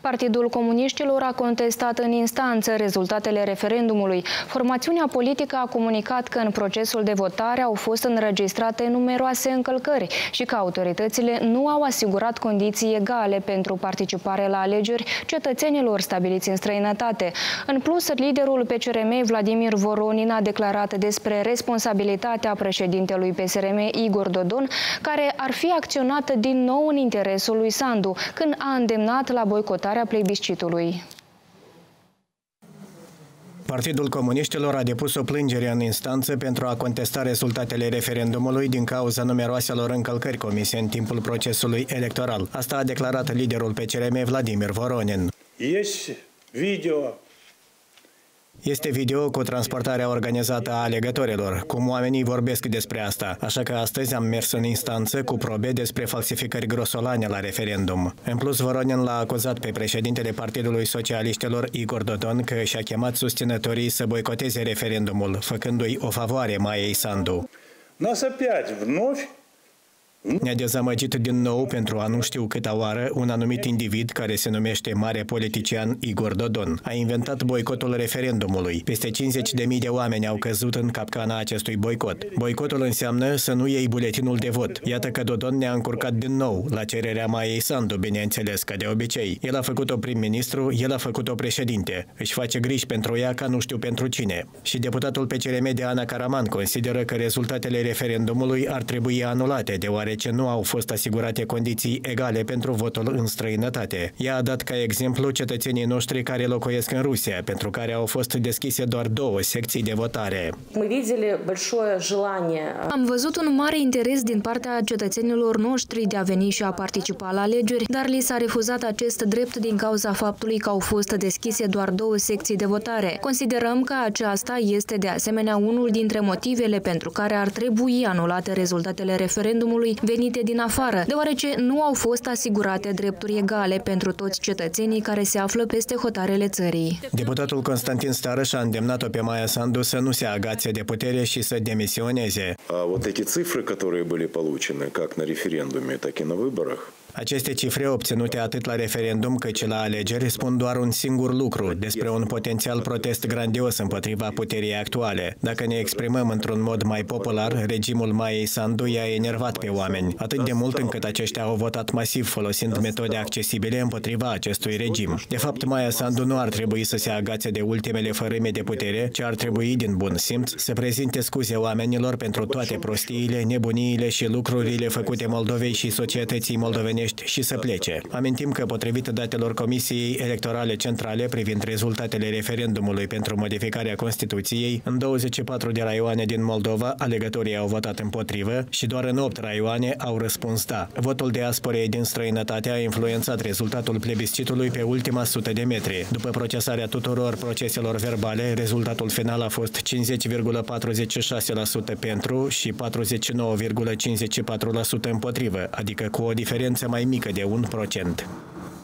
Partidul Comuniștilor a contestat în instanță rezultatele referendumului. Formațiunea politică a comunicat că în procesul de votare au fost înregistrate numeroase încălcări și că autoritățile nu au asigurat condiții egale pentru participare la alegeri cetățenilor stabiliți în străinătate. În plus, liderul PCRM Vladimir Voronin a declarat despre responsabilitatea președintelui PSRM Igor Dodon, care ar fi acționat din nou în interesul lui Sandu, când a îndemnat la boicotarea plebiscitului. Partidul Comuniștilor a depus o plângere în instanță pentru a contesta rezultatele referendumului din cauza numeroaselor încălcări comise în timpul procesului electoral. Asta a declarat liderul PCRM Vladimir Voronin. Este video este video cu transportarea organizată a alegătorilor, cum oamenii vorbesc despre asta, așa că astăzi am mers în instanță cu probe despre falsificări grosolane la referendum. În plus, Voronin l-a acuzat pe președintele Partidului Socialiștilor, Igor Dodon, că și-a chemat susținătorii să boicoteze referendumul, făcându-i o favoare Maiei Sandu. Нас опять вновь ne-a dezamăgit din nou pentru a nu știu câta oară un anumit individ care se numește mare politician Igor Dodon. A inventat boicotul referendumului. Peste 50.000 de oameni au căzut în capcana acestui boicot. Boicotul înseamnă să nu iei buletinul de vot. Iată că Dodon ne-a încurcat din nou, la cererea Maiei Sandu, bineînțeles, ca de obicei. El a făcut-o prim-ministru, el a făcut-o președinte. Își face griji pentru ea ca nu știu pentru cine. Și deputatul PCRM de Ana Caraman consideră că rezultatele referendumului ar trebui anulate, deoarece deoarece nu au fost asigurate condiții egale pentru votul în străinătate. Ea a dat ca exemplu cetățenii noștri care locuiesc în Rusia, pentru care au fost deschise doar două secții de votare. Am văzut un mare interes din partea cetățenilor noștri de a veni și a participa la alegeri, dar li s-a refuzat acest drept din cauza faptului că au fost deschise doar două secții de votare. Considerăm că aceasta este de asemenea unul dintre motivele pentru care ar trebui anulate rezultatele referendumului venite din afară, deoarece nu au fost asigurate drepturi egale pentru toți cetățenii care se află peste hotarele țării. Deputatul Constantin Starăș a îndemnat-o pe Maia Sandu să nu se agațe de putere și să demisioneze. Вот эти цифры, которые были получены как на референдуме, так и на выборах, aceste cifre obținute atât la referendum cât și la alegeri spun doar un singur lucru despre un potențial protest grandios împotriva puterii actuale. Dacă ne exprimăm într-un mod mai popular, regimul Maiei Sandu i-a enervat pe oameni, atât de mult încât aceștia au votat masiv folosind metode accesibile împotriva acestui regim. De fapt, Maia Sandu nu ar trebui să se agațe de ultimele fărâme de putere, ci ar trebui, din bun simț, să prezinte scuze oamenilor pentru toate prostiile, nebuniile și lucrurile făcute Moldovei și societății moldovene românești și să plece. Amintim că, potrivit datelor Comisiei Electorale Centrale privind rezultatele referendumului pentru modificarea Constituției, în 24 de raioane din Moldova, alegătorii au votat împotrivă și doar în 8 raioane au răspuns da. Votul diasporei din străinătate a influențat rezultatul plebiscitului pe ultima sută de metri. După procesarea tuturor proceselor verbale, rezultatul final a fost 50,46% pentru și 49,54% împotrivă, adică cu o diferență mai mică de 1%.